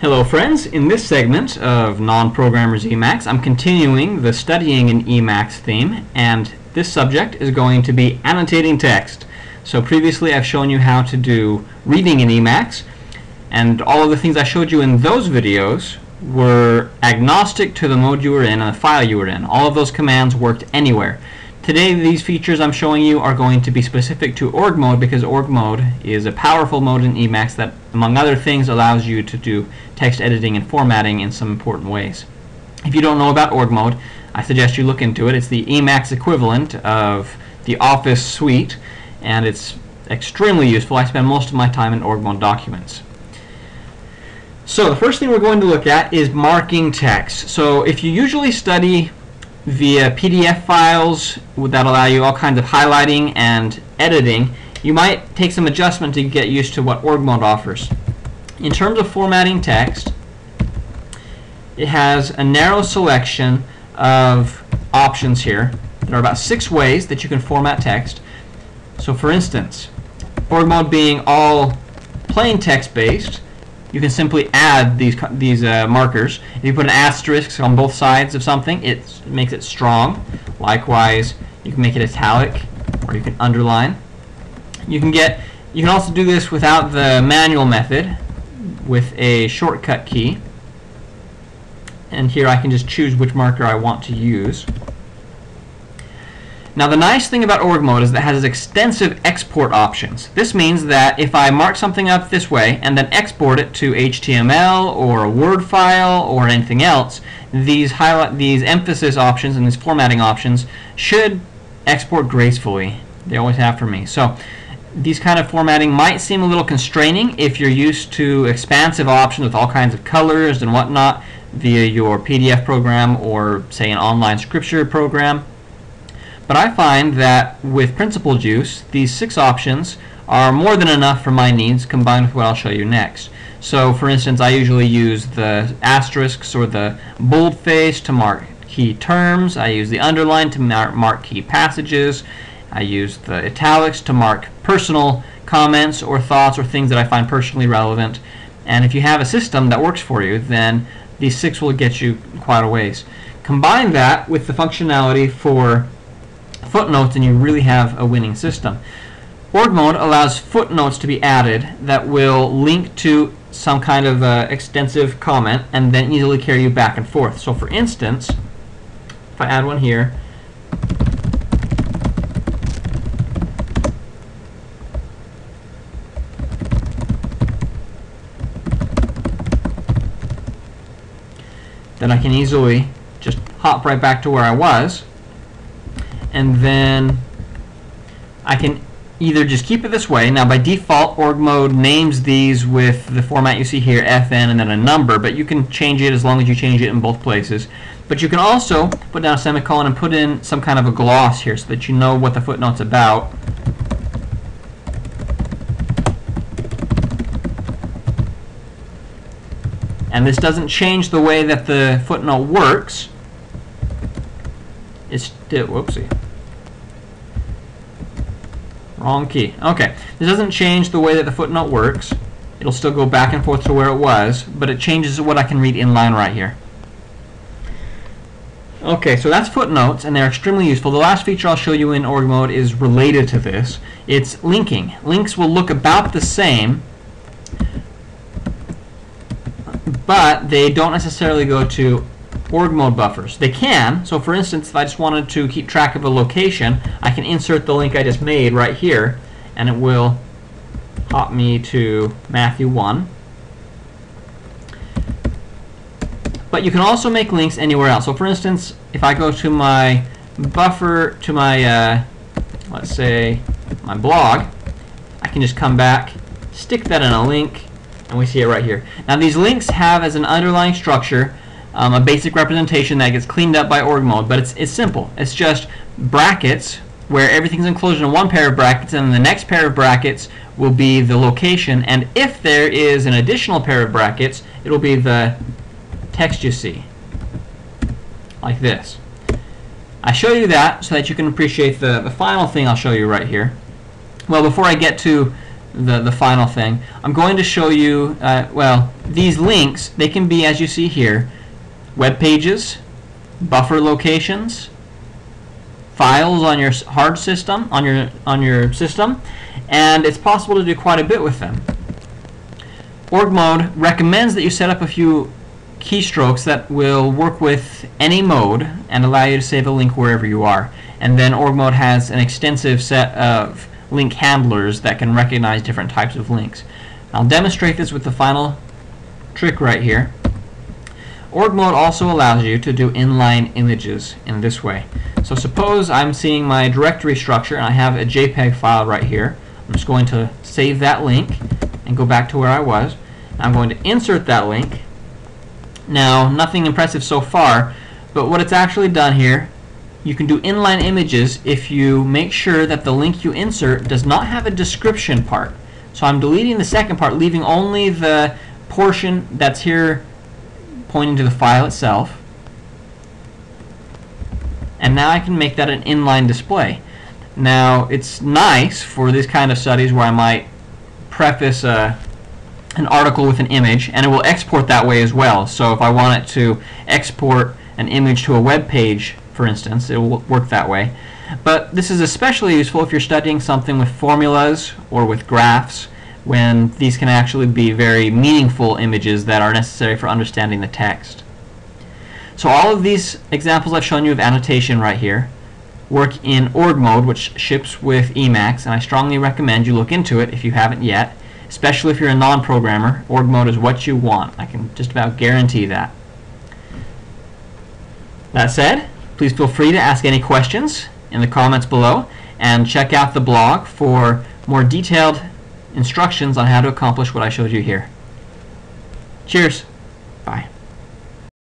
Hello friends, in this segment of Non-Programmers Emacs, I'm continuing the Studying in Emacs theme, and this subject is going to be annotating text. So previously I've shown you how to do reading in Emacs, and all of the things I showed you in those videos were agnostic to the mode you were in and the file you were in. All of those commands worked anywhere. Today these features I'm showing you are going to be specific to org mode because org mode is a powerful mode in Emacs that among other things allows you to do text editing and formatting in some important ways. If you don't know about org mode I suggest you look into it. It's the Emacs equivalent of the Office suite and it's extremely useful. I spend most of my time in org mode documents. So the first thing we're going to look at is marking text. So if you usually study via PDF files that allow you all kinds of highlighting and editing, you might take some adjustment to get used to what org mode offers. In terms of formatting text, it has a narrow selection of options here. There are about six ways that you can format text. So for instance, org mode being all plain text based, you can simply add these these uh, markers. If you put an asterisk on both sides of something, it makes it strong. Likewise, you can make it italic, or you can underline. You can get. You can also do this without the manual method, with a shortcut key. And here I can just choose which marker I want to use. Now the nice thing about org mode is that it has extensive export options. This means that if I mark something up this way and then export it to HTML or a Word file or anything else, these highlight these emphasis options and these formatting options should export gracefully. They always have for me. So these kind of formatting might seem a little constraining if you're used to expansive options with all kinds of colors and whatnot via your PDF program or say an online scripture program. But I find that with Principal Juice, these six options are more than enough for my needs combined with what I'll show you next. So for instance, I usually use the asterisks or the boldface to mark key terms. I use the underline to mar mark key passages. I use the italics to mark personal comments or thoughts or things that I find personally relevant. And if you have a system that works for you, then these six will get you quite a ways. Combine that with the functionality for footnotes and you really have a winning system. Org mode allows footnotes to be added that will link to some kind of uh, extensive comment and then easily carry you back and forth. So for instance, if I add one here, then I can easily just hop right back to where I was and then I can either just keep it this way. Now by default org mode names these with the format you see here FN and then a number but you can change it as long as you change it in both places. But you can also put down a semicolon and put in some kind of a gloss here so that you know what the footnote's about. And this doesn't change the way that the footnote works. It's still, whoopsie. Wrong key. Okay, this doesn't change the way that the footnote works. It'll still go back and forth to where it was, but it changes what I can read in line right here. Okay, so that's footnotes, and they're extremely useful. The last feature I'll show you in org mode is related to this. It's linking. Links will look about the same, but they don't necessarily go to org mode buffers. They can, so for instance, if I just wanted to keep track of a location, I can insert the link I just made right here, and it will hop me to Matthew 1. But you can also make links anywhere else. So for instance, if I go to my buffer, to my, uh, let's say, my blog, I can just come back, stick that in a link, and we see it right here. Now these links have as an underlying structure um, a basic representation that gets cleaned up by org mode, but it's, it's simple. It's just brackets where everything's enclosed in one pair of brackets and the next pair of brackets will be the location and if there is an additional pair of brackets it'll be the text you see like this. I show you that so that you can appreciate the, the final thing I'll show you right here. Well before I get to the, the final thing. I'm going to show you, uh, well, these links, they can be, as you see here, web pages, buffer locations, files on your hard system, on your, on your system, and it's possible to do quite a bit with them. Org mode recommends that you set up a few keystrokes that will work with any mode and allow you to save a link wherever you are. And then org mode has an extensive set of link handlers that can recognize different types of links. I'll demonstrate this with the final trick right here. Org mode also allows you to do inline images in this way. So suppose I'm seeing my directory structure and I have a JPEG file right here. I'm just going to save that link and go back to where I was. I'm going to insert that link. Now, nothing impressive so far, but what it's actually done here you can do inline images if you make sure that the link you insert does not have a description part. So I'm deleting the second part, leaving only the portion that's here pointing to the file itself. And now I can make that an inline display. Now, it's nice for these kind of studies where I might preface a, an article with an image, and it will export that way as well. So if I want it to export an image to a web page, for instance. It will work that way. But this is especially useful if you're studying something with formulas or with graphs when these can actually be very meaningful images that are necessary for understanding the text. So all of these examples I've shown you of annotation right here work in org mode which ships with Emacs and I strongly recommend you look into it if you haven't yet especially if you're a non-programmer. Org mode is what you want. I can just about guarantee that. That said Please feel free to ask any questions in the comments below and check out the blog for more detailed instructions on how to accomplish what I showed you here. Cheers. Bye.